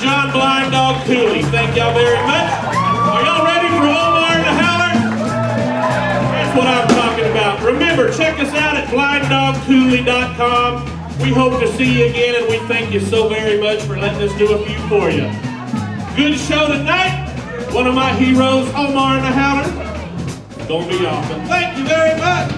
Jon Blind Dog Cooley. Thank y'all very much. Are y'all ready for Omar and the Howler? That's what I'm talking about. Remember, check us out at blinddogcooley.com. We hope to see you again, and we thank you so very much for letting us do a few for you. Good show tonight. One of my heroes, Omar and the Howler. Gonna be awesome. Thank you very much.